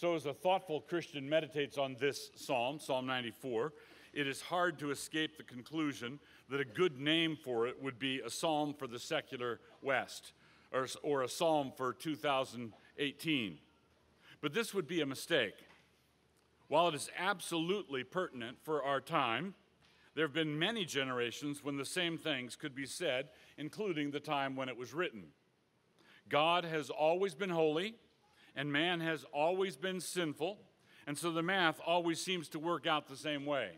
So, as a thoughtful Christian meditates on this psalm, Psalm 94, it is hard to escape the conclusion that a good name for it would be a psalm for the secular West or, or a psalm for 2018. But this would be a mistake. While it is absolutely pertinent for our time, there have been many generations when the same things could be said, including the time when it was written. God has always been holy, and man has always been sinful, and so the math always seems to work out the same way.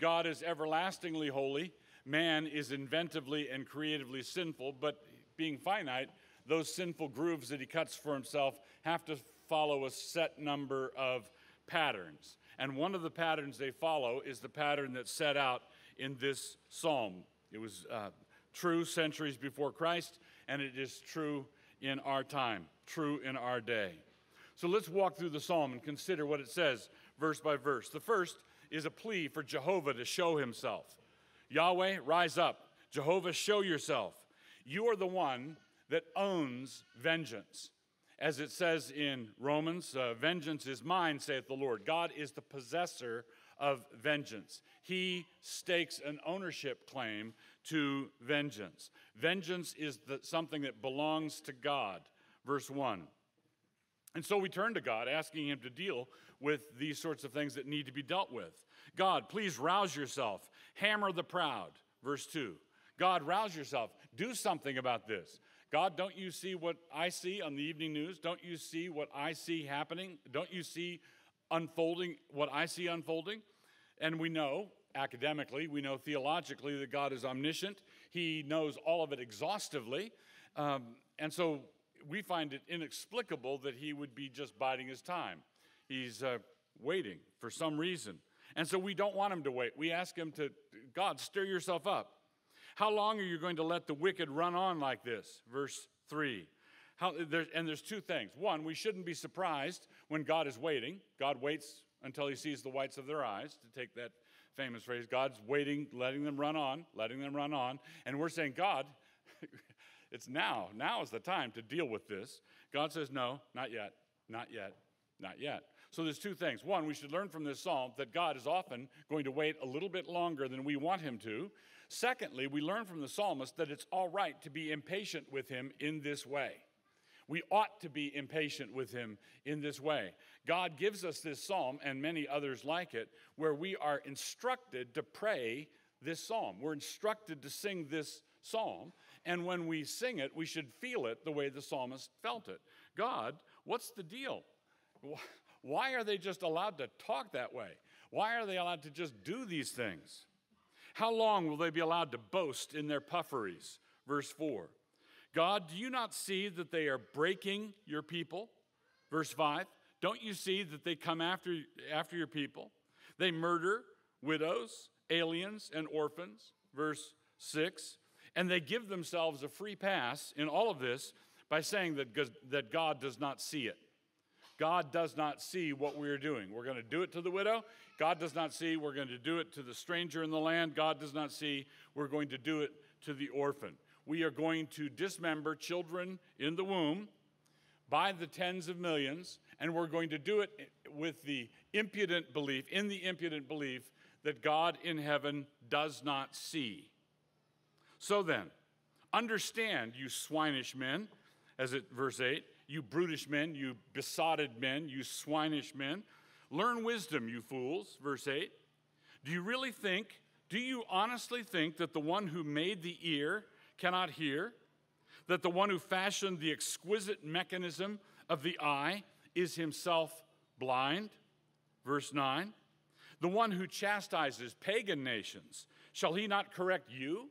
God is everlastingly holy, man is inventively and creatively sinful, but being finite, those sinful grooves that he cuts for himself have to follow a set number of patterns. And one of the patterns they follow is the pattern that's set out in this psalm. It was uh, true centuries before Christ, and it is true in our time, true in our day. So let's walk through the psalm and consider what it says verse by verse. The first is a plea for Jehovah to show himself. Yahweh, rise up. Jehovah, show yourself. You are the one that owns vengeance. As it says in Romans, uh, vengeance is mine, saith the Lord. God is the possessor of vengeance. He stakes an ownership claim to vengeance. Vengeance is the, something that belongs to God. Verse 1. And so we turn to God, asking Him to deal with these sorts of things that need to be dealt with. God, please rouse yourself. Hammer the proud. Verse 2. God, rouse yourself. Do something about this. God, don't you see what I see on the evening news? Don't you see what I see happening? Don't you see unfolding what I see unfolding? And we know academically, we know theologically that God is omniscient. He knows all of it exhaustively. Um, and so we find it inexplicable that he would be just biding his time. He's uh, waiting for some reason. And so we don't want him to wait. We ask him to, God, stir yourself up. How long are you going to let the wicked run on like this? Verse 3. How, and there's two things. One, we shouldn't be surprised when God is waiting. God waits until he sees the whites of their eyes, to take that famous phrase. God's waiting, letting them run on, letting them run on. And we're saying, God, it's now. Now is the time to deal with this. God says, no, not yet, not yet, not yet. So there's two things. One, we should learn from this psalm that God is often going to wait a little bit longer than we want him to. Secondly, we learn from the psalmist that it's all right to be impatient with him in this way. We ought to be impatient with him in this way. God gives us this psalm and many others like it where we are instructed to pray this psalm. We're instructed to sing this psalm. And when we sing it, we should feel it the way the psalmist felt it. God, what's the deal? Why are they just allowed to talk that way? Why are they allowed to just do these things? How long will they be allowed to boast in their puffery? Verse 4. God, do you not see that they are breaking your people? Verse 5. Don't you see that they come after, after your people? They murder widows, aliens, and orphans. Verse 6. And they give themselves a free pass in all of this by saying that, that God does not see it. God does not see what we are doing. We're going to do it to the widow. God does not see. We're going to do it to the stranger in the land. God does not see. We're going to do it to the orphan. We are going to dismember children in the womb by the tens of millions, and we're going to do it with the impudent belief, in the impudent belief that God in heaven does not see. So then, understand, you swinish men, as it verse 8 you brutish men, you besotted men, you swinish men. Learn wisdom, you fools. Verse 8. Do you really think, do you honestly think that the one who made the ear cannot hear? That the one who fashioned the exquisite mechanism of the eye is himself blind? Verse 9. The one who chastises pagan nations, shall he not correct you?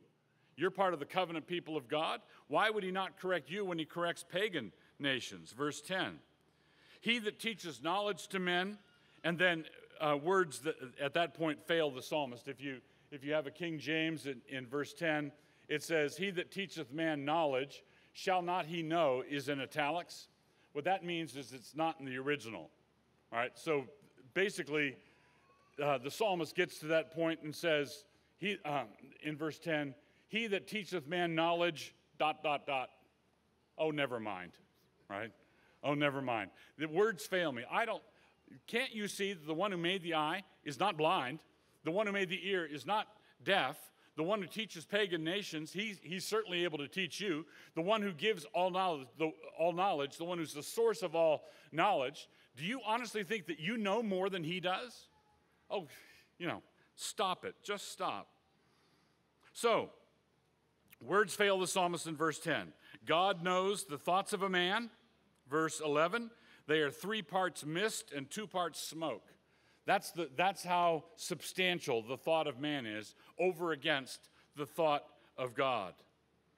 You're part of the covenant people of God. Why would he not correct you when he corrects pagan nations. Verse 10 He that teaches knowledge to men, and then uh, words that at that point fail the psalmist. If you, if you have a King James in, in verse 10, it says, He that teacheth man knowledge, shall not he know, is in italics. What that means is it's not in the original. All right, so basically, uh, the psalmist gets to that point and says, he, um, in verse 10, He that teacheth man knowledge, dot, dot, dot. Oh, never mind right? Oh, never mind. The words fail me. I don't, Can't you see that the one who made the eye is not blind? The one who made the ear is not deaf. The one who teaches pagan nations, he's, he's certainly able to teach you. The one who gives all knowledge, the, all knowledge, the one who's the source of all knowledge. Do you honestly think that you know more than he does? Oh, you know, stop it. Just stop. So, words fail the psalmist in verse 10. God knows the thoughts of a man, verse 11. They are three parts mist and two parts smoke. That's, the, that's how substantial the thought of man is over against the thought of God.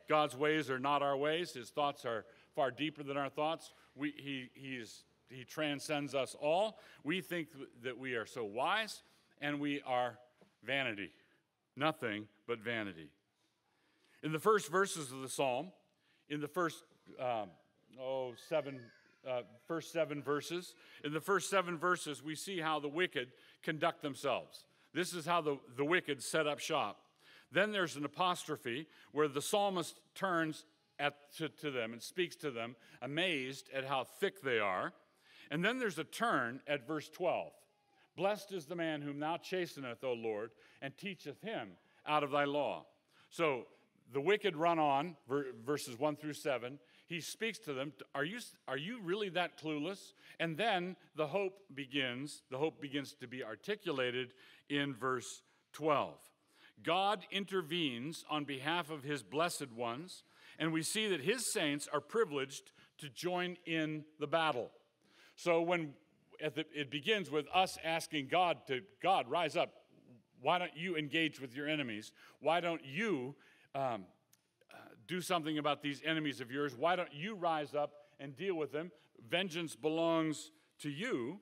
God's ways are not our ways, his thoughts are far deeper than our thoughts. We, he, he, is, he transcends us all. We think that we are so wise, and we are vanity. Nothing but vanity. In the first verses of the psalm, in the first um, oh seven uh, first seven verses. In the first seven verses, we see how the wicked conduct themselves. This is how the, the wicked set up shop. Then there's an apostrophe where the psalmist turns at, to, to them and speaks to them, amazed at how thick they are. And then there's a turn at verse 12. Blessed is the man whom thou chasteneth, O Lord, and teacheth him out of thy law. So the wicked run on, verses 1 through 7, he speaks to them are you, are you really that clueless? And then the hope begins the hope begins to be articulated in verse 12 god intervenes on behalf of his blessed ones and we see that his saints are privileged to join in the battle. So when it begins with us asking god to god rise up. Why don't you engage with your enemies? Why don't you um, do something about these enemies of yours. Why don't you rise up and deal with them? Vengeance belongs to you.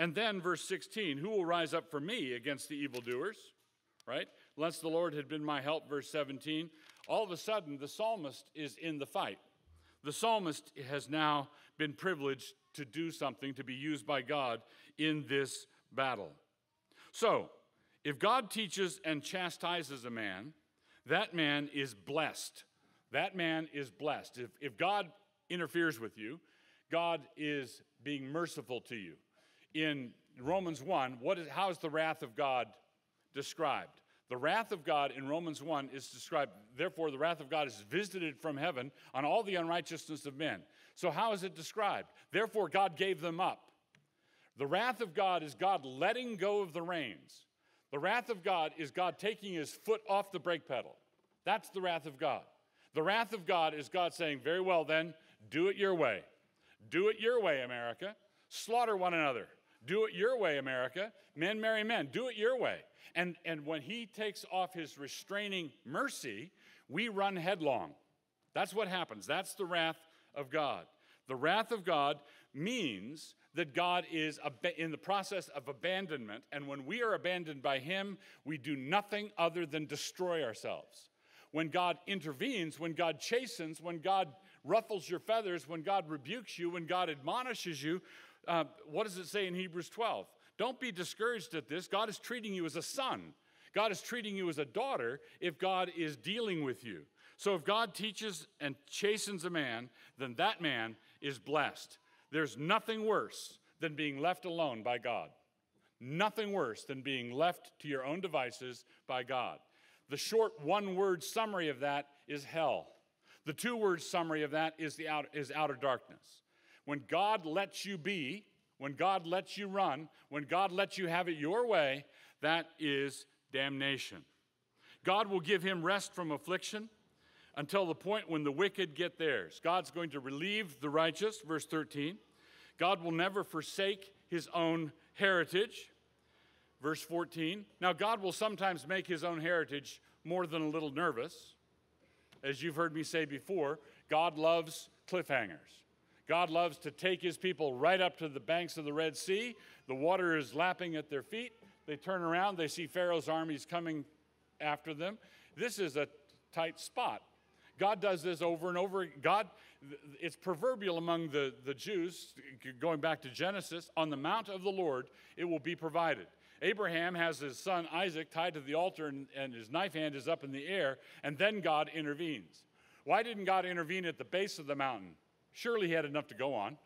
And then, verse 16, who will rise up for me against the evildoers? Right? Unless the Lord had been my help, verse 17. All of a sudden, the psalmist is in the fight. The psalmist has now been privileged to do something, to be used by God in this battle. So, if God teaches and chastises a man, that man is blessed that man is blessed. If, if God interferes with you, God is being merciful to you. In Romans 1, what is, how is the wrath of God described? The wrath of God in Romans 1 is described, therefore, the wrath of God is visited from heaven on all the unrighteousness of men. So, how is it described? Therefore, God gave them up. The wrath of God is God letting go of the reins. The wrath of God is God taking his foot off the brake pedal. That's the wrath of God. The wrath of God is God saying, Very well, then, do it your way. Do it your way, America. Slaughter one another. Do it your way, America. Men marry men. Do it your way. And, and when he takes off his restraining mercy, we run headlong. That's what happens. That's the wrath of God. The wrath of God means that God is in the process of abandonment. And when we are abandoned by him, we do nothing other than destroy ourselves when God intervenes, when God chastens, when God ruffles your feathers, when God rebukes you, when God admonishes you, uh, what does it say in Hebrews 12? Don't be discouraged at this. God is treating you as a son. God is treating you as a daughter if God is dealing with you. So if God teaches and chastens a man, then that man is blessed. There's nothing worse than being left alone by God. Nothing worse than being left to your own devices by God. The short one word summary of that is hell. The two word summary of that is, the out, is outer darkness. When God lets you be, when God lets you run, when God lets you have it your way, that is damnation. God will give him rest from affliction until the point when the wicked get theirs. God's going to relieve the righteous, verse 13. God will never forsake his own heritage. Verse 14 Now, God will sometimes make his own heritage more than a little nervous. As you've heard me say before, God loves cliffhangers. God loves to take his people right up to the banks of the Red Sea. The water is lapping at their feet. They turn around, they see Pharaoh's armies coming after them. This is a tight spot. God does this over and over. God, it's proverbial among the, the Jews, going back to Genesis, on the mount of the Lord, it will be provided. Abraham has his son Isaac tied to the altar and, and his knife hand is up in the air, and then God intervenes. Why didn't God intervene at the base of the mountain? Surely he had enough to go on.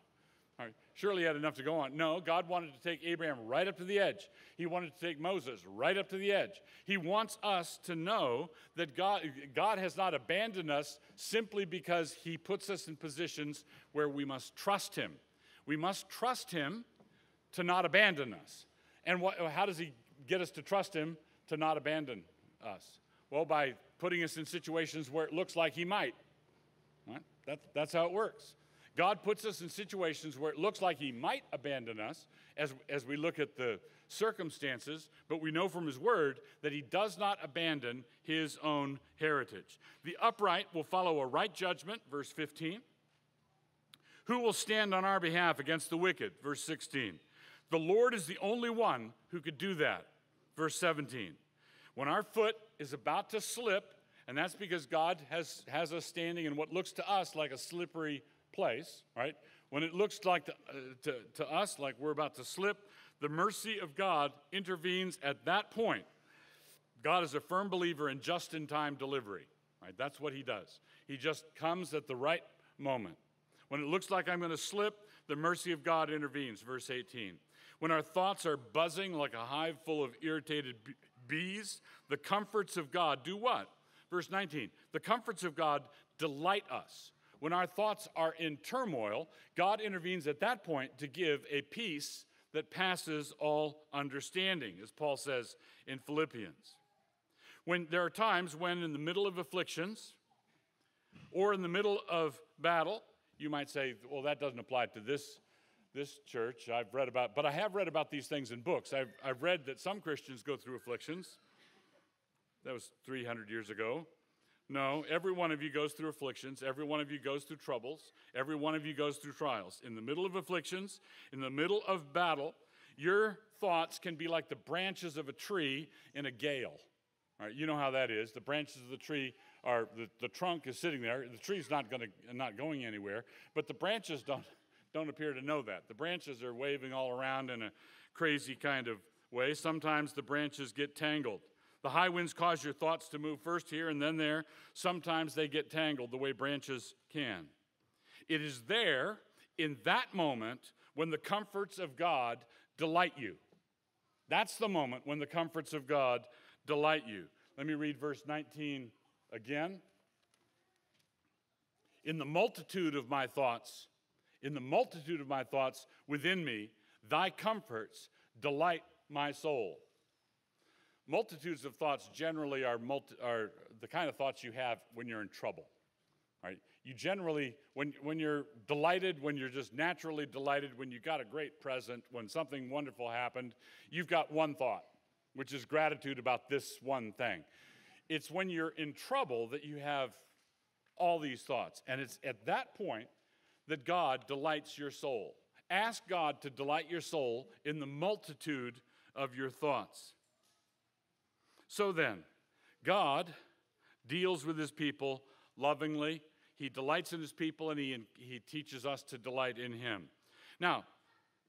Surely he had enough to go on. No, God wanted to take Abraham right up to the edge. He wanted to take Moses right up to the edge. He wants us to know that God, God has not abandoned us simply because he puts us in positions where we must trust him. We must trust him to not abandon us. And what, how does he get us to trust him to not abandon us? Well, by putting us in situations where it looks like he might. Right? That, that's how it works. God puts us in situations where it looks like He might abandon us as, as we look at the circumstances, but we know from His Word that He does not abandon His own heritage. The upright will follow a right judgment, verse 15. Who will stand on our behalf against the wicked, verse 16. The Lord is the only one who could do that, verse 17. When our foot is about to slip, and that's because God has, has us standing in what looks to us like a slippery place, right? When it looks like to, uh, to, to us like we're about to slip, the mercy of God intervenes at that point. God is a firm believer in just in time delivery, right? That's what he does. He just comes at the right moment. When it looks like I'm going to slip, the mercy of God intervenes, verse 18. When our thoughts are buzzing like a hive full of irritated bees, the comforts of God do what? Verse 19. The comforts of God delight us. When our thoughts are in turmoil, God intervenes at that point to give a peace that passes all understanding, as Paul says in Philippians. When there are times when, in the middle of afflictions or in the middle of battle, you might say, well, that doesn't apply to this, this church. I've read about, but I have read about these things in books. I've, I've read that some Christians go through afflictions. That was 300 years ago. No, every one of you goes through afflictions. Every one of you goes through troubles. Every one of you goes through trials. In the middle of afflictions, in the middle of battle, your thoughts can be like the branches of a tree in a gale. All right, you know how that is. The branches of the tree are the, the trunk is sitting there. The tree's not going to not going anywhere, but the branches don't don't appear to know that. The branches are waving all around in a crazy kind of way. Sometimes the branches get tangled. The high winds cause your thoughts to move first here and then there. Sometimes they get tangled the way branches can. It is there, in that moment, when the comforts of God delight you. That's the moment when the comforts of God delight you. Let me read verse 19 again. In the multitude of my thoughts, in the multitude of my thoughts within me, thy comforts delight my soul. Multitudes of thoughts generally are, multi, are the kind of thoughts you have when you're in trouble. Right? You generally, when, when you're delighted, when you're just naturally delighted, when you got a great present, when something wonderful happened, you've got one thought, which is gratitude about this one thing. It's when you're in trouble that you have all these thoughts. And it's at that point that God delights your soul. Ask God to delight your soul in the multitude of your thoughts. So then, God deals with his people lovingly. He delights in his people and he, he teaches us to delight in him. Now,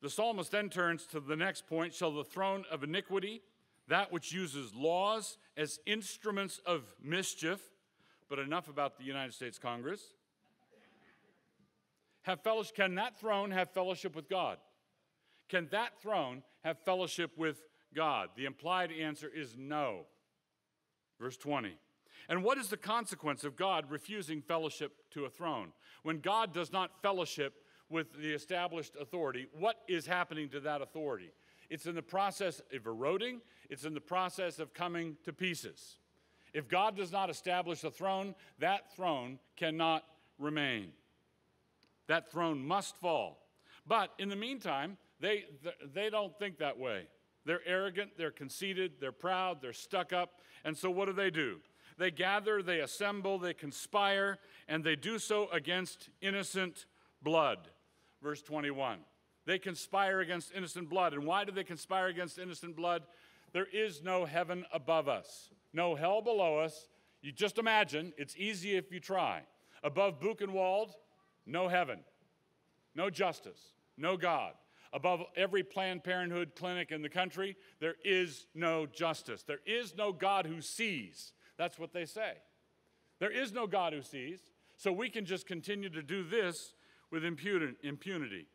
the psalmist then turns to the next point Shall the throne of iniquity, that which uses laws as instruments of mischief, but enough about the United States Congress, have fellowship, can that throne have fellowship with God? Can that throne have fellowship with God? The implied answer is no. Verse 20. And what is the consequence of God refusing fellowship to a throne? When God does not fellowship with the established authority, what is happening to that authority? It's in the process of eroding, it's in the process of coming to pieces. If God does not establish a throne, that throne cannot remain. That throne must fall. But in the meantime, they, they don't think that way. They're arrogant, they're conceited, they're proud, they're stuck up. And so what do they do? They gather, they assemble, they conspire, and they do so against innocent blood. Verse 21. They conspire against innocent blood. And why do they conspire against innocent blood? There is no heaven above us, no hell below us. You just imagine, it's easy if you try. Above Buchenwald, no heaven, no justice, no God above every Planned Parenthood clinic in the country, there is no justice. There is no God who sees. That's what they say. There is no God who sees. So we can just continue to do this with impunity.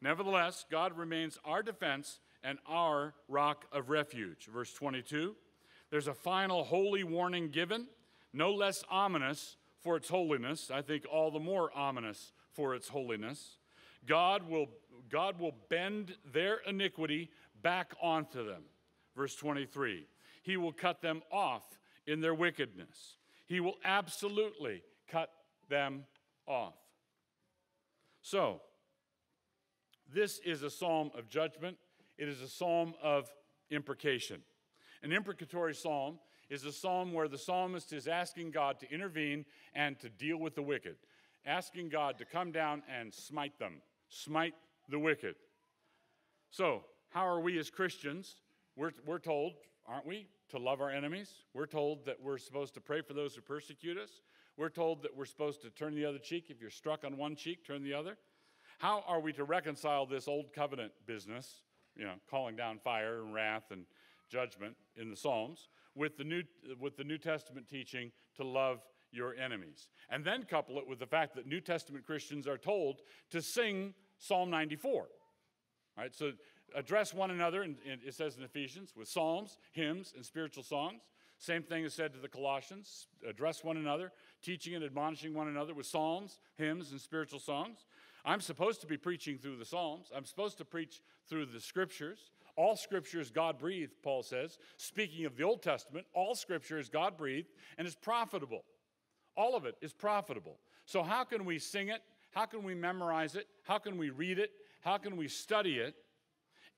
Nevertheless, God remains our defense and our rock of refuge. Verse 22 there's a final holy warning given, no less ominous for its holiness, I think all the more ominous for its holiness. God will, God will bend their iniquity back onto them. Verse 23 He will cut them off in their wickedness. He will absolutely cut them off. So, this is a psalm of judgment, it is a psalm of imprecation. An imprecatory psalm is a psalm where the psalmist is asking God to intervene and to deal with the wicked, asking God to come down and smite them, smite the wicked. So, how are we as Christians? We're, we're told, aren't we, to love our enemies? We're told that we're supposed to pray for those who persecute us. We're told that we're supposed to turn the other cheek. If you're struck on one cheek, turn the other. How are we to reconcile this old covenant business, you know, calling down fire and wrath and judgment in the Psalms, with the New, with the New Testament teaching to love your enemies? And then couple it with the fact that New Testament Christians are told to sing Psalm 94. All right, so address one another, and it says in Ephesians, with psalms, hymns, and spiritual songs. Same thing is said to the Colossians address one another, teaching and admonishing one another with psalms, hymns, and spiritual songs. I'm supposed to be preaching through the Psalms. I'm supposed to preach through the scriptures. All scripture is God breathed, Paul says. Speaking of the Old Testament, all scripture is God breathed and is profitable. All of it is profitable. So, how can we sing it? How can we memorize it? How can we read it? How can we study it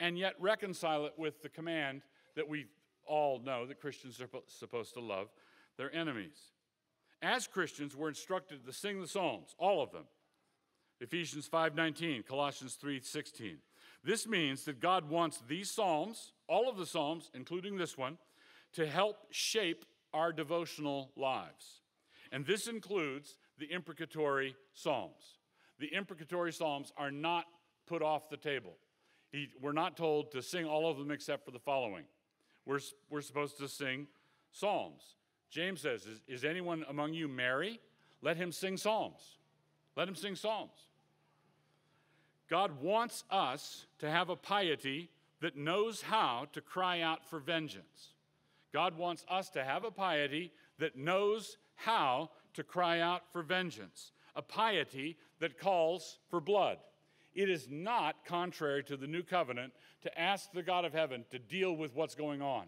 and yet reconcile it with the command that we all know that Christians are supposed to love their enemies. As Christians, we're instructed to sing the Psalms, all of them. Ephesians 5:19, Colossians 3:16. This means that God wants these psalms, all of the psalms, including this one, to help shape our devotional lives. And this includes the imprecatory psalms. The imprecatory psalms are not put off the table. He, we're not told to sing all of them except for the following. We're, we're supposed to sing psalms. James says, is, is anyone among you merry? Let him sing psalms. Let him sing psalms. God wants us to have a piety that knows how to cry out for vengeance. God wants us to have a piety that knows how to cry out for vengeance, a piety that calls for blood. It is not contrary to the new covenant to ask the God of heaven to deal with what's going on.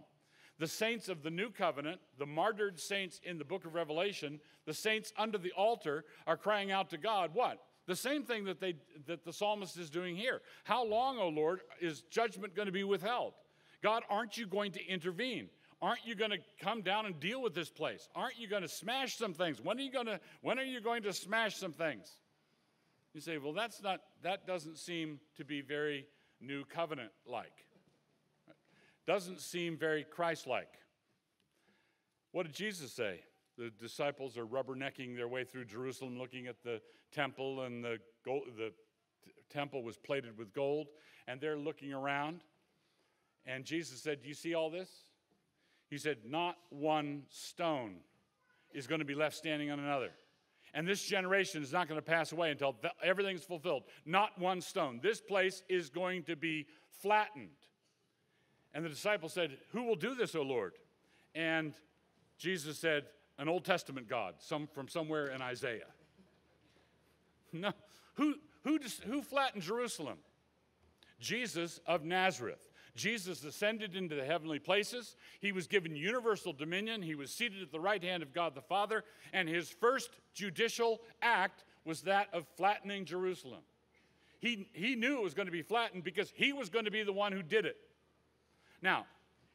The saints of the new covenant, the martyred saints in the book of Revelation, the saints under the altar are crying out to God, what? The same thing that, they, that the psalmist is doing here. How long, O Lord, is judgment going to be withheld? God, aren't you going to intervene? Aren't you going to come down and deal with this place? Aren't you going to smash some things? When are you going to, when are you going to smash some things? You say, well, that's not, that doesn't seem to be very new covenant like. Doesn't seem very Christ like. What did Jesus say? The disciples are rubbernecking their way through Jerusalem looking at the temple, and the, gold, the temple was plated with gold, and they're looking around. And Jesus said, Do you see all this? He said, Not one stone is going to be left standing on another. And this generation is not going to pass away until th- everything's fulfilled. Not one stone. This place is going to be flattened. And the disciples said, Who will do this, O Lord? And Jesus said, An Old Testament God, some, from somewhere in Isaiah. No. Who, who, who flattened Jerusalem? Jesus of Nazareth. Jesus ascended into the heavenly places. He was given universal dominion. He was seated at the right hand of God the Father. And his first judicial act was that of flattening Jerusalem. He, he knew it was going to be flattened because he was going to be the one who did it. Now,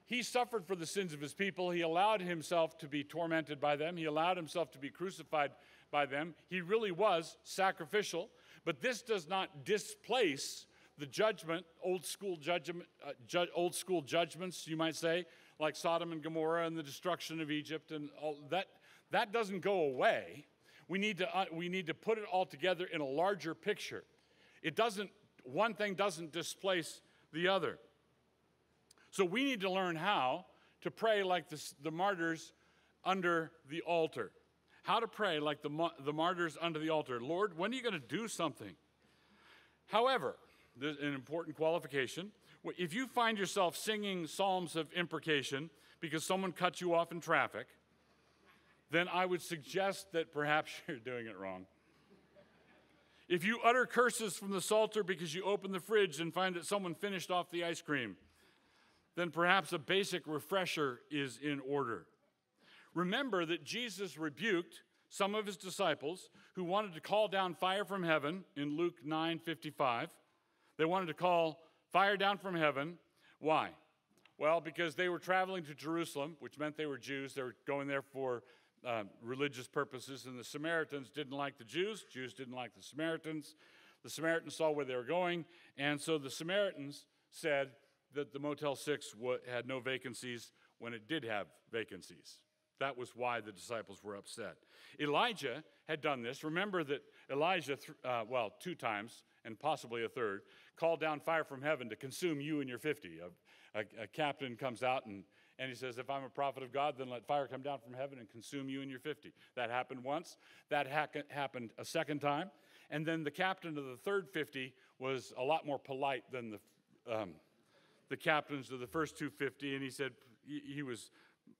he suffered for the sins of his people. He allowed himself to be tormented by them. He allowed himself to be crucified by them. He really was sacrificial. But this does not displace the judgment, old school judgment, uh, ju- old school judgments, you might say, like Sodom and Gomorrah and the destruction of Egypt, and all that, that doesn't go away. We need to uh, we need to put it all together in a larger picture. It doesn't. One thing doesn't displace the other. So we need to learn how to pray like the, the martyrs under the altar. How to pray like the, the martyrs under the altar. Lord, when are you going to do something? However, an important qualification. If you find yourself singing psalms of imprecation because someone cut you off in traffic, then I would suggest that perhaps you're doing it wrong. If you utter curses from the Psalter because you open the fridge and find that someone finished off the ice cream, then perhaps a basic refresher is in order. Remember that Jesus rebuked some of his disciples who wanted to call down fire from heaven in Luke 9 55. They wanted to call fire down from heaven. Why? Well, because they were traveling to Jerusalem, which meant they were Jews. They were going there for uh, religious purposes, and the Samaritans didn't like the Jews. Jews didn't like the Samaritans. The Samaritans saw where they were going, and so the Samaritans said that the Motel 6 had no vacancies when it did have vacancies. That was why the disciples were upset. Elijah had done this. Remember that Elijah, uh, well, two times, and possibly a third, called down fire from heaven to consume you and your 50. A, a, a captain comes out and and he says, If I'm a prophet of God, then let fire come down from heaven and consume you and your 50. That happened once. That ha- happened a second time. And then the captain of the third 50 was a lot more polite than the, um, the captains of the first 250. And he said he was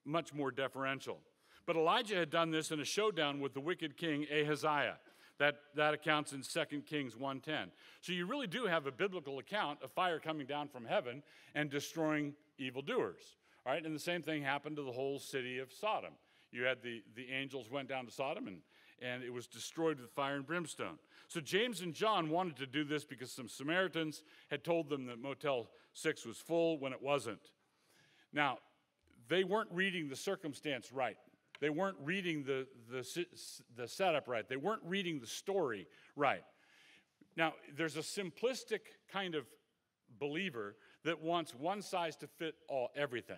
much more deferential. But Elijah had done this in a showdown with the wicked king Ahaziah. That, that accounts in 2 Kings 1.10. So you really do have a biblical account of fire coming down from heaven and destroying evildoers. All right, and the same thing happened to the whole city of Sodom. You had the, the angels went down to Sodom and, and it was destroyed with fire and brimstone. So James and John wanted to do this because some Samaritans had told them that Motel 6 was full when it wasn't. Now, they weren't reading the circumstance right. They weren't reading the, the, the setup right. They weren't reading the story right. Now, there's a simplistic kind of believer that wants one size to fit all everything.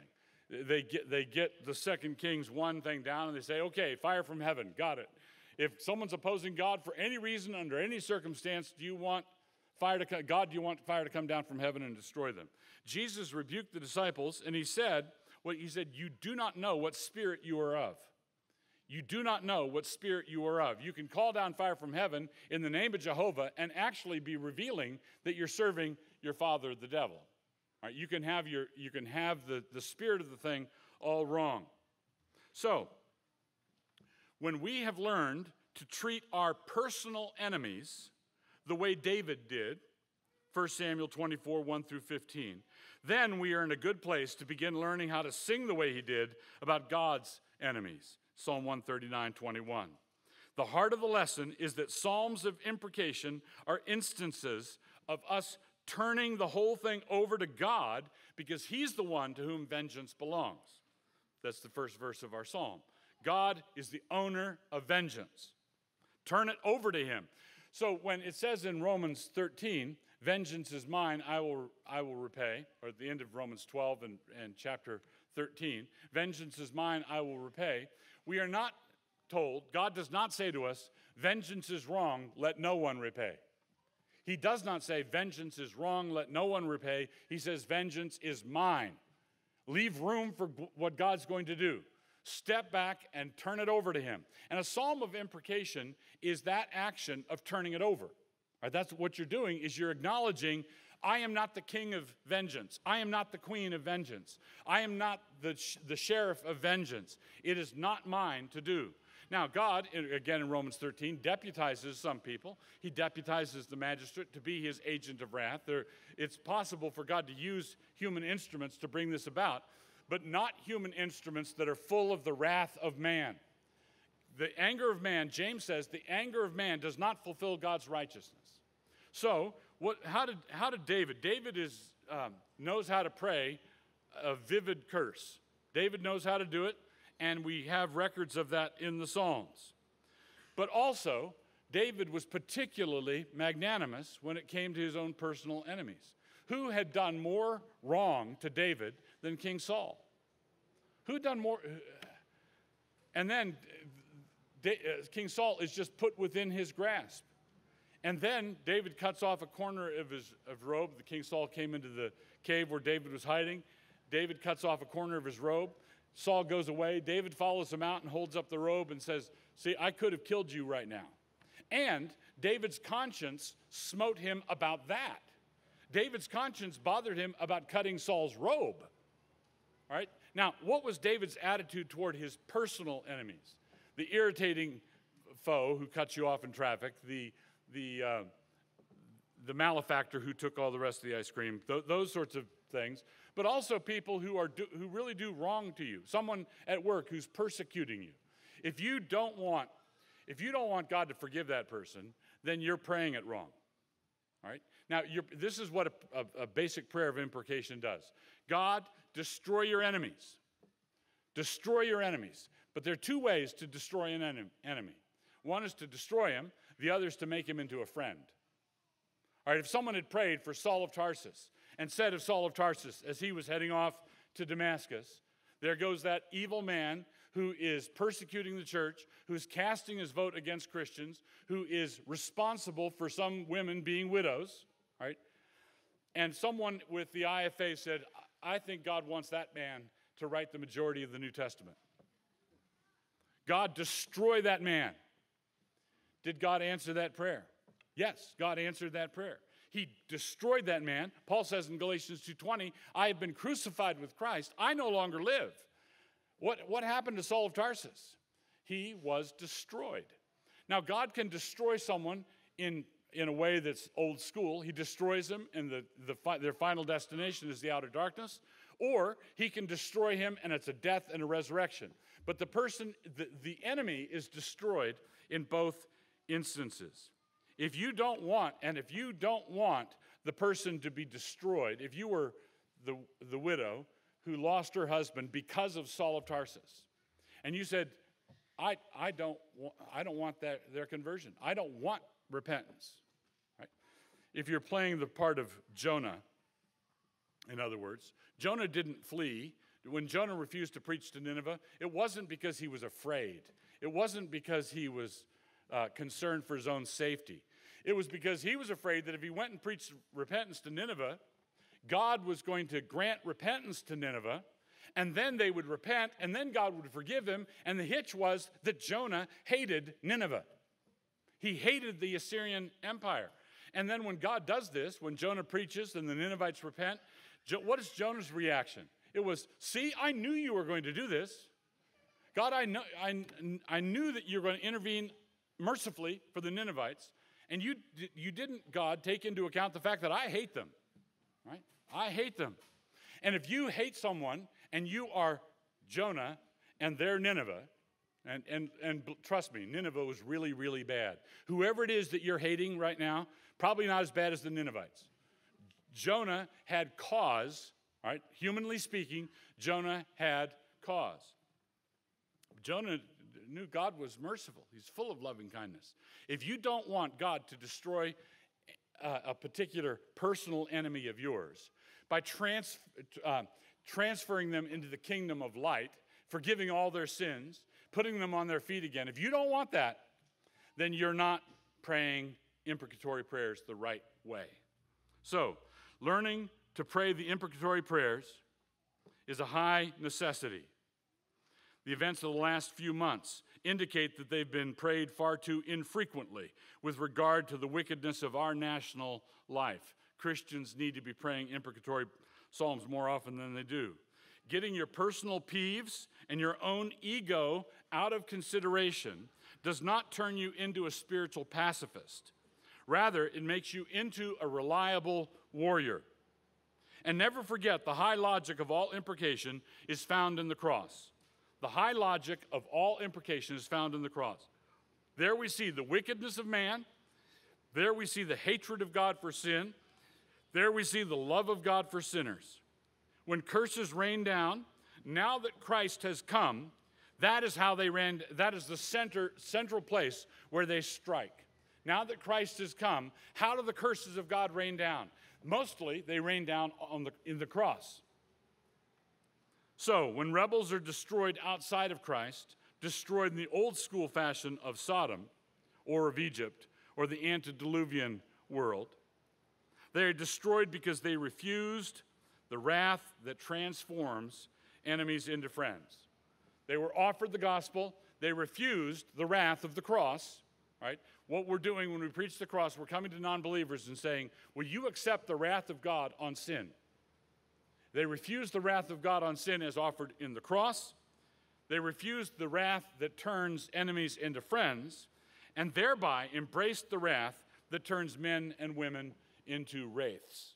They get, they get the second Kings 1 thing down and they say, okay, fire from heaven, got it. If someone's opposing God for any reason, under any circumstance, do you want fire to come, God, do you want fire to come down from heaven and destroy them? Jesus rebuked the disciples and he said, well, he said, You do not know what spirit you are of. You do not know what spirit you are of. You can call down fire from heaven in the name of Jehovah and actually be revealing that you're serving your father, the devil. Right, you can have, your, you can have the, the spirit of the thing all wrong. So, when we have learned to treat our personal enemies the way David did, 1 Samuel 24, 1 through 15, then we are in a good place to begin learning how to sing the way he did about God's enemies. Psalm 139, 21. The heart of the lesson is that psalms of imprecation are instances of us turning the whole thing over to God because He's the one to whom vengeance belongs. That's the first verse of our psalm. God is the owner of vengeance. Turn it over to Him. So when it says in Romans 13, vengeance is mine, I will, I will repay, or at the end of Romans 12 and, and chapter 13, vengeance is mine, I will repay, we are not told, God does not say to us, vengeance is wrong, let no one repay. He does not say, Vengeance is wrong, let no one repay. He says, Vengeance is mine. Leave room for what God's going to do. Step back and turn it over to Him. And a psalm of imprecation is that action of turning it over. Right, that's what you're doing is you're acknowledging I am not the king of vengeance. I am not the queen of vengeance. I am not the, the sheriff of vengeance. It is not mine to do. Now, God, again in Romans 13, deputizes some people. He deputizes the magistrate to be his agent of wrath. There, it's possible for God to use human instruments to bring this about, but not human instruments that are full of the wrath of man. The anger of man, James says, the anger of man does not fulfill God's righteousness. So, what, how, did, how did David? David is, um, knows how to pray a vivid curse. David knows how to do it and we have records of that in the Psalms. But also, David was particularly magnanimous when it came to his own personal enemies. Who had done more wrong to David than King Saul? Who done more? And then uh, King Saul is just put within his grasp. And then David cuts off a corner of his of robe. The King Saul came into the cave where David was hiding. David cuts off a corner of his robe. Saul goes away. David follows him out and holds up the robe and says, See, I could have killed you right now. And David's conscience smote him about that. David's conscience bothered him about cutting Saul's robe. All right? Now, what was David's attitude toward his personal enemies? The irritating foe who cuts you off in traffic, the, the, uh, the malefactor who took all the rest of the ice cream, th- those sorts of things, but also people who, are who really do wrong to you, someone at work who's persecuting you. If you don't want, if you don't want God to forgive that person, then you're praying it wrong. All right? Now, this is what a, a, a basic prayer of imprecation does God, destroy your enemies. Destroy your enemies. But there are two ways to destroy an enemy one is to destroy him, the others to make him into a friend. All right, if someone had prayed for Saul of Tarsus and said of Saul of Tarsus as he was heading off to Damascus, there goes that evil man who is persecuting the church, who's casting his vote against Christians, who is responsible for some women being widows, right? And someone with the IFA said, I think God wants that man to write the majority of the New Testament. God, destroy that man. Did God answer that prayer? Yes, God answered that prayer. He destroyed that man. Paul says in Galatians 2:20, I have been crucified with Christ. I no longer live. What, what happened to Saul of Tarsus? He was destroyed. Now, God can destroy someone in, in a way that's old school. He destroys them, and the, the, their final destination is the outer darkness. Or he can destroy him, and it's a death and a resurrection. But the person, the, the enemy is destroyed in both instances. If you don't want, and if you don't want the person to be destroyed, if you were the, the widow, who lost her husband because of Saul of Tarsus. And you said, I, I, don't, I don't want that, their conversion. I don't want repentance. Right? If you're playing the part of Jonah, in other words, Jonah didn't flee. When Jonah refused to preach to Nineveh, it wasn't because he was afraid, it wasn't because he was uh, concerned for his own safety. It was because he was afraid that if he went and preached repentance to Nineveh, God was going to grant repentance to Nineveh, and then they would repent, and then God would forgive them. And the hitch was that Jonah hated Nineveh. He hated the Assyrian Empire. And then when God does this, when Jonah preaches and the Ninevites repent, what is Jonah's reaction? It was, See, I knew you were going to do this. God, I, know, I, I knew that you were going to intervene mercifully for the Ninevites, and you, you didn't, God, take into account the fact that I hate them. Right? I hate them. And if you hate someone and you are Jonah and they're Nineveh, and, and, and trust me, Nineveh was really, really bad. Whoever it is that you're hating right now, probably not as bad as the Ninevites. Jonah had cause, right? Humanly speaking, Jonah had cause. Jonah knew God was merciful, he's full of loving kindness. If you don't want God to destroy a, a particular personal enemy of yours, by trans, uh, transferring them into the kingdom of light, forgiving all their sins, putting them on their feet again. If you don't want that, then you're not praying imprecatory prayers the right way. So, learning to pray the imprecatory prayers is a high necessity. The events of the last few months indicate that they've been prayed far too infrequently with regard to the wickedness of our national life. Christians need to be praying imprecatory psalms more often than they do. Getting your personal peeves and your own ego out of consideration does not turn you into a spiritual pacifist. Rather, it makes you into a reliable warrior. And never forget the high logic of all imprecation is found in the cross. The high logic of all imprecation is found in the cross. There we see the wickedness of man. There we see the hatred of God for sin. There we see the love of God for sinners. When curses rain down, now that Christ has come, that is how they ran, that is the center, central place where they strike. Now that Christ has come, how do the curses of God rain down? Mostly, they rain down on the, in the cross. So, when rebels are destroyed outside of Christ, destroyed in the old school fashion of Sodom or of Egypt or the antediluvian world, they are destroyed because they refused the wrath that transforms enemies into friends. They were offered the gospel, they refused the wrath of the cross, Right? What we're doing when we preach the cross, we're coming to non believers and saying, Will you accept the wrath of God on sin? They refuse the wrath of God on sin as offered in the cross. They refused the wrath that turns enemies into friends, and thereby embraced the wrath that turns men and women into wraiths.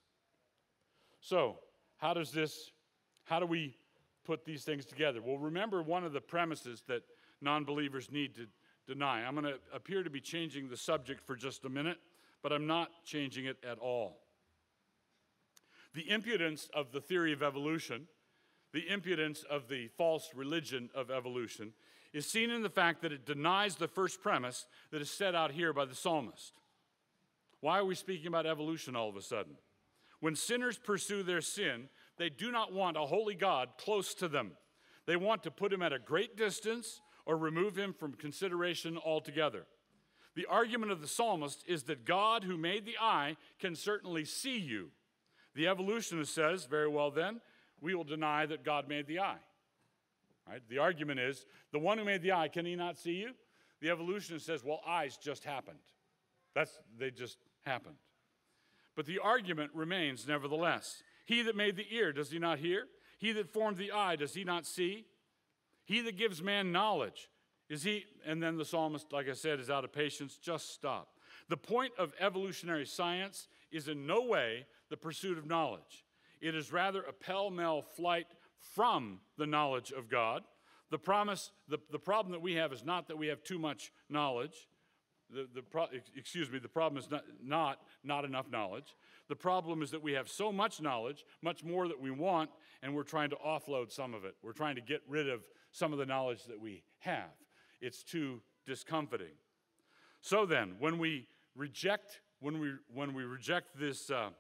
So, how does this, how do we put these things together? Well, remember one of the premises that non believers need to deny. I'm going to appear to be changing the subject for just a minute, but I'm not changing it at all. The impudence of the theory of evolution, the impudence of the false religion of evolution, is seen in the fact that it denies the first premise that is set out here by the psalmist. Why are we speaking about evolution all of a sudden? When sinners pursue their sin, they do not want a holy God close to them. They want to put him at a great distance or remove him from consideration altogether. The argument of the psalmist is that God, who made the eye, can certainly see you. The evolutionist says, very well then, we will deny that God made the eye. Right? The argument is, the one who made the eye, can he not see you? The evolutionist says, well, eyes just happened. That's, they just happened. But the argument remains nevertheless. He that made the ear, does he not hear? He that formed the eye, does he not see? He that gives man knowledge, is he, and then the psalmist, like I said, is out of patience. Just stop. The point of evolutionary science is in no way the pursuit of knowledge. It is rather a pell mell flight from the knowledge of God. The, promise, the, the problem that we have is not that we have too much knowledge. The, the pro, excuse me, the problem is not, not not enough knowledge. The problem is that we have so much knowledge, much more that we want, and we're trying to offload some of it. We're trying to get rid of some of the knowledge that we have. It's too discomforting. So then, when we reject, when we, when we reject this, uh,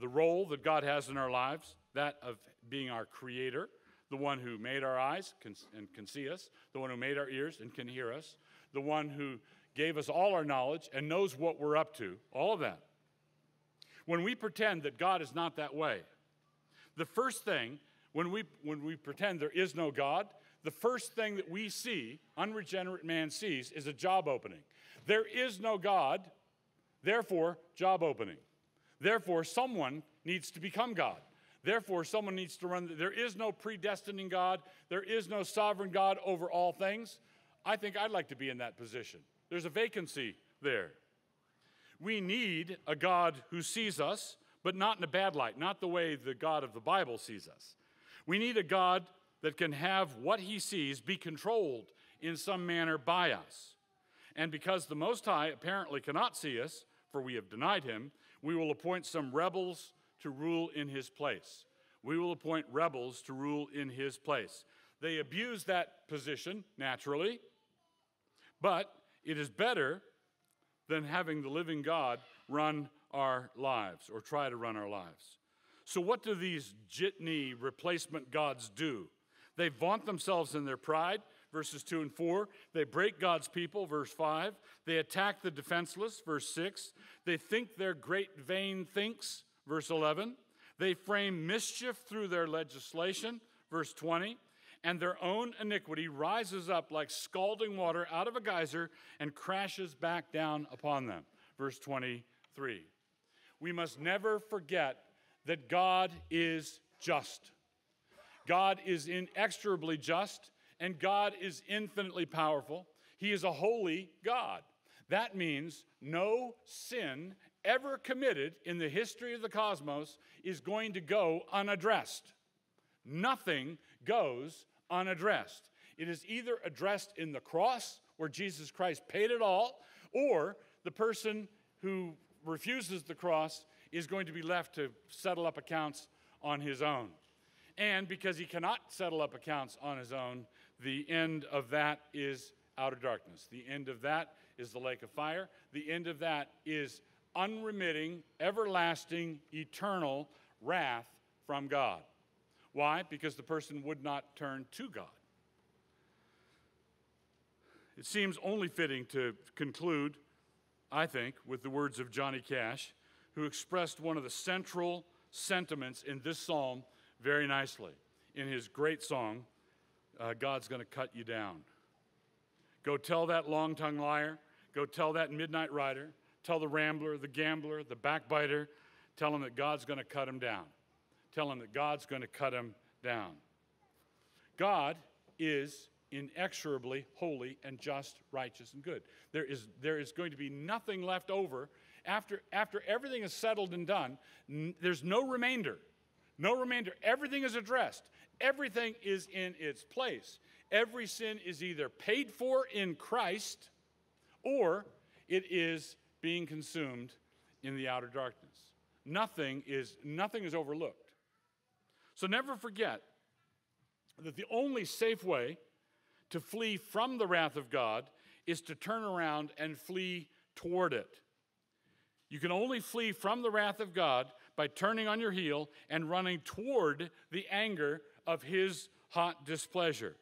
the role that God has in our lives, that of being our creator, the one who made our eyes and can see us, the one who made our ears and can hear us, the one who gave us all our knowledge and knows what we're up to, all of that. When we pretend that God is not that way, the first thing when we, when we pretend there is no God, the first thing that we see, unregenerate man sees, is a job opening. There is no God, therefore, job opening. Therefore, someone needs to become God. Therefore, someone needs to run. There is no predestining God. There is no sovereign God over all things. I think I'd like to be in that position. There's a vacancy there. We need a God who sees us, but not in a bad light, not the way the God of the Bible sees us. We need a God that can have what he sees be controlled in some manner by us. And because the Most High apparently cannot see us, for we have denied him, we will appoint some rebels to rule in his place. We will appoint rebels to rule in his place. They abuse that position naturally, but it is better than having the living God run our lives or try to run our lives. So, what do these jitney replacement gods do? They vaunt themselves in their pride, verses 2 and 4. They break God's people, verse 5. They attack the defenseless, verse 6. They think their great vain thinks, verse 11. They frame mischief through their legislation, verse 20. And their own iniquity rises up like scalding water out of a geyser and crashes back down upon them, verse 23. We must never forget that God is just. God is inexorably just, and God is infinitely powerful. He is a holy God. That means no sin ever committed in the history of the cosmos is going to go unaddressed. Nothing goes unaddressed. It is either addressed in the cross, where Jesus Christ paid it all, or the person who refuses the cross is going to be left to settle up accounts on his own. And because he cannot settle up accounts on his own, the end of that is outer darkness. The end of that is the lake of fire. The end of that is unremitting, everlasting, eternal wrath from God. Why? Because the person would not turn to God. It seems only fitting to conclude, I think, with the words of Johnny Cash who expressed one of the central sentiments in this psalm very nicely in his great song, uh, God's Gonna Cut You Down. Go tell that long tongued liar, Go tell that midnight rider, tell the rambler, the gambler, the backbiter, tell him that God's going to cut him down. Tell him that God's going to cut him down. God is inexorably holy and just, righteous, and good. There is, there is going to be nothing left over. After, after everything is settled and done, n- there's no remainder. No remainder. Everything is addressed, everything is in its place. Every sin is either paid for in Christ or it is being consumed in the outer darkness. Nothing is, nothing is overlooked. So never forget that the only safe way to flee from the wrath of God is to turn around and flee toward it. You can only flee from the wrath of God by turning on your heel and running toward the anger of His hot displeasure.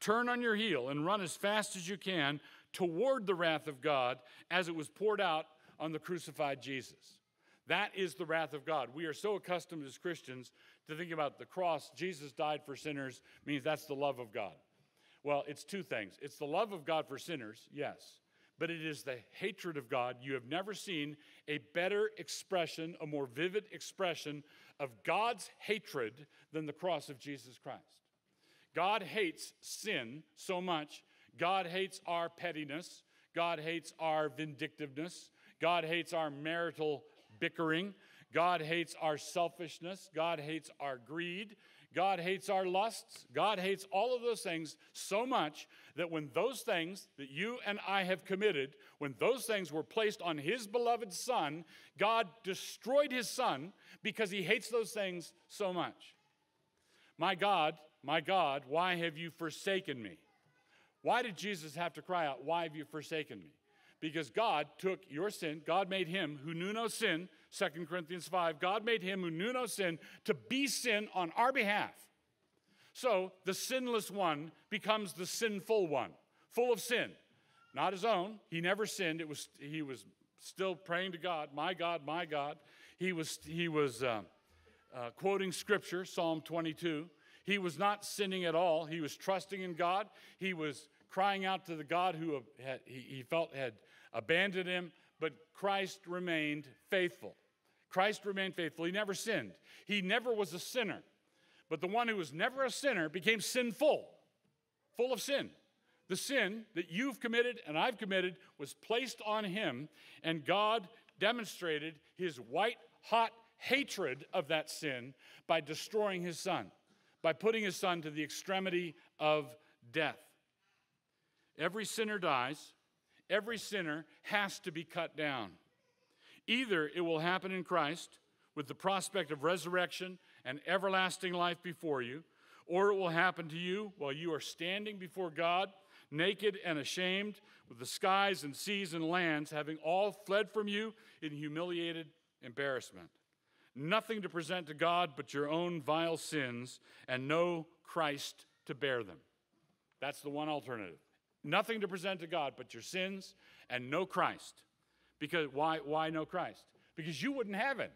Turn on your heel and run as fast as you can toward the wrath of God as it was poured out on the crucified Jesus. That is the wrath of God. We are so accustomed as Christians to think about the cross, Jesus died for sinners, means that's the love of God. Well, it's two things. It's the love of God for sinners, yes, but it is the hatred of God. You have never seen a better expression, a more vivid expression of God's hatred than the cross of Jesus Christ. God hates sin so much. God hates our pettiness. God hates our vindictiveness. God hates our marital bickering. God hates our selfishness. God hates our greed. God hates our lusts. God hates all of those things so much that when those things that you and I have committed, when those things were placed on His beloved Son, God destroyed His Son because He hates those things so much. My God, my God, why have you forsaken me? Why did Jesus have to cry out, Why have you forsaken me? Because God took your sin, God made him who knew no sin, 2 Corinthians 5, God made him who knew no sin to be sin on our behalf. So the sinless one becomes the sinful one, full of sin. Not his own. He never sinned. It was, he was still praying to God, My God, my God. He was, he was uh, uh, quoting scripture, Psalm 22. He was not sinning at all. He was trusting in God. He was crying out to the God who had, he, he felt had abandoned him, but Christ remained faithful. Christ remained faithful. He never sinned. He never was a sinner. But the one who was never a sinner became sinful, full of sin. The sin that you've committed and I've committed was placed on him, and God demonstrated his white hot hatred of that sin by destroying his son by putting his son to the extremity of death. Every sinner dies, every sinner has to be cut down. Either it will happen in Christ with the prospect of resurrection and everlasting life before you, or it will happen to you while you are standing before God, naked and ashamed, with the skies and seas and lands having all fled from you in humiliated embarrassment nothing to present to God but your own vile sins, and no Christ to bear them. That's the one alternative. Nothing to present to God but your sins and no Christ. Because why, why no Christ? Because you wouldn't have it.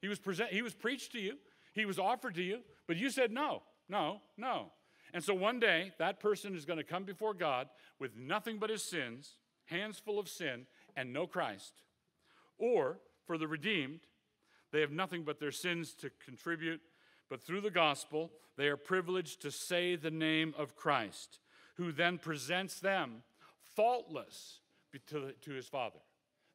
He was, present, he was preached to you, he was offered to you, but you said no, no, no. And so one day, that person is going to come before God with nothing but his sins, hands full of sin, and no Christ. Or for the redeemed, they have nothing but their sins to contribute, but through the gospel, they are privileged to say the name of Christ, who then presents them faultless to, to his Father.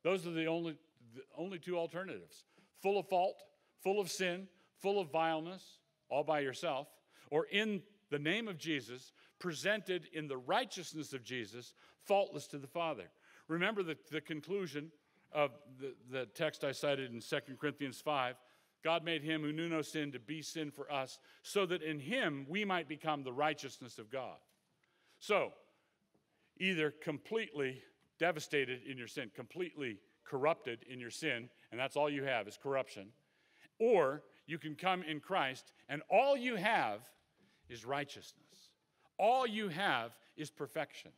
Those are the only, the only two alternatives full of fault, full of sin, full of vileness, all by yourself, or in the name of Jesus, presented in the righteousness of Jesus, faultless to the Father. Remember the, the conclusion of the, the text I cited in 2 Corinthians 5. God made him who knew no sin to be sin for us, so that in him we might become the righteousness of God. So, either completely devastated in your sin, completely corrupted in your sin, and that's all you have is corruption, or you can come in Christ and all you have is righteousness. All you have is perfection.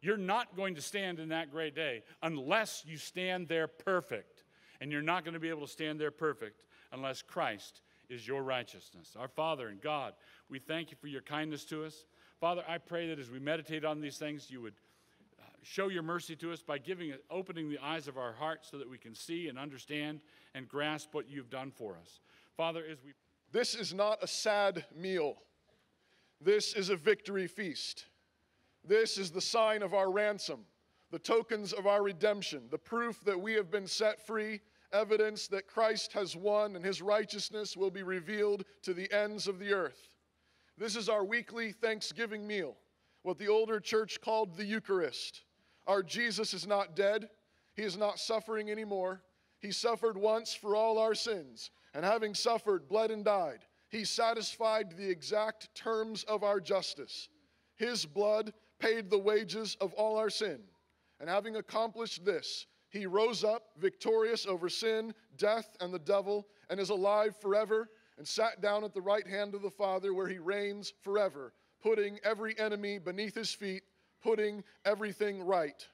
You're not going to stand in that great day unless you stand there perfect. And you're not going to be able to stand there perfect unless Christ is your righteousness. Our Father and God, we thank you for your kindness to us. Father, I pray that as we meditate on these things, you would show your mercy to us by giving, opening the eyes of our hearts so that we can see and understand and grasp what you've done for us. Father, as we. This is not a sad meal. This is a victory feast. This is the sign of our ransom, the tokens of our redemption, the proof that we have been set free, evidence that Christ has won and his righteousness will be revealed to the ends of the earth. This is our weekly Thanksgiving meal, what the older church called the Eucharist. Our Jesus is not dead, he is not suffering anymore. He suffered once for all our sins, and having suffered, bled, and died, he satisfied the exact terms of our justice. His blood paid the wages of all our sin. And having accomplished this, he rose up victorious over sin, death, and the devil, and is alive forever, and sat down at the right hand of the Father, where he reigns forever, putting every enemy beneath his feet, putting everything right.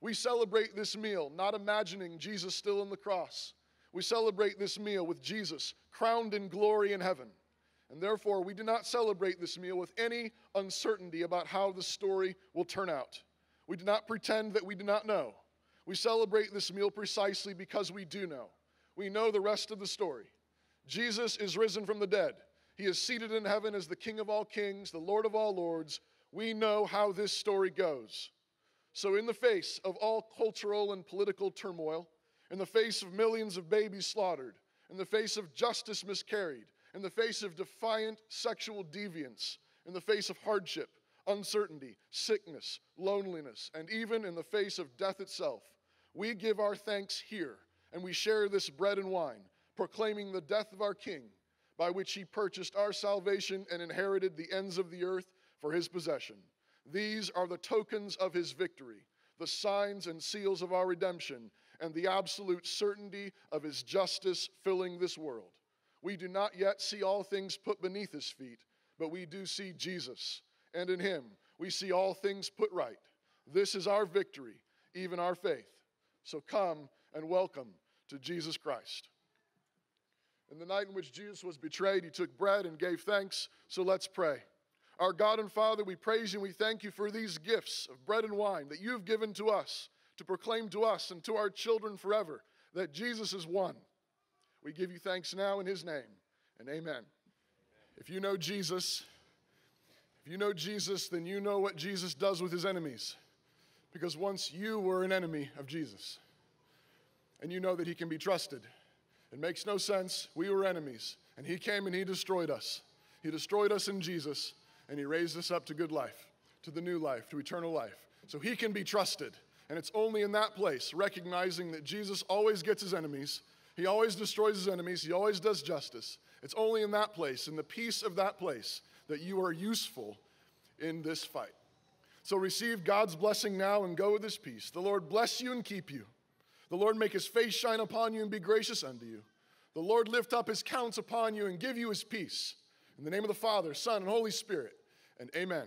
We celebrate this meal not imagining Jesus still on the cross. We celebrate this meal with Jesus crowned in glory in heaven. And therefore, we do not celebrate this meal with any uncertainty about how the story will turn out. We do not pretend that we do not know. We celebrate this meal precisely because we do know. We know the rest of the story. Jesus is risen from the dead. He is seated in heaven as the King of all kings, the Lord of all lords. We know how this story goes. So, in the face of all cultural and political turmoil, in the face of millions of babies slaughtered, in the face of justice miscarried, in the face of defiant sexual deviance, in the face of hardship, uncertainty, sickness, loneliness, and even in the face of death itself, we give our thanks here and we share this bread and wine, proclaiming the death of our King, by which he purchased our salvation and inherited the ends of the earth for his possession. These are the tokens of his victory, the signs and seals of our redemption, and the absolute certainty of his justice filling this world. We do not yet see all things put beneath his feet, but we do see Jesus, and in him we see all things put right. This is our victory, even our faith. So come and welcome to Jesus Christ. In the night in which Jesus was betrayed, he took bread and gave thanks. So let's pray. Our God and Father, we praise you and we thank you for these gifts of bread and wine that you've given to us to proclaim to us and to our children forever that Jesus is won. We give you thanks now in his name, and amen. If you know Jesus, if you know Jesus, then you know what Jesus does with his enemies. Because once you were an enemy of Jesus, and you know that he can be trusted. It makes no sense. We were enemies, and he came and he destroyed us. He destroyed us in Jesus, and he raised us up to good life, to the new life, to eternal life. So he can be trusted. And it's only in that place, recognizing that Jesus always gets his enemies, he always destroys his enemies, he always does justice. It's only in that place, in the peace of that place, that you are useful in this fight. So receive God's blessing now and go with his peace. The Lord bless you and keep you. The Lord make his face shine upon you and be gracious unto you. The Lord lift up his counts upon you and give you his peace. In the name of the Father, Son, and Holy Spirit. And amen.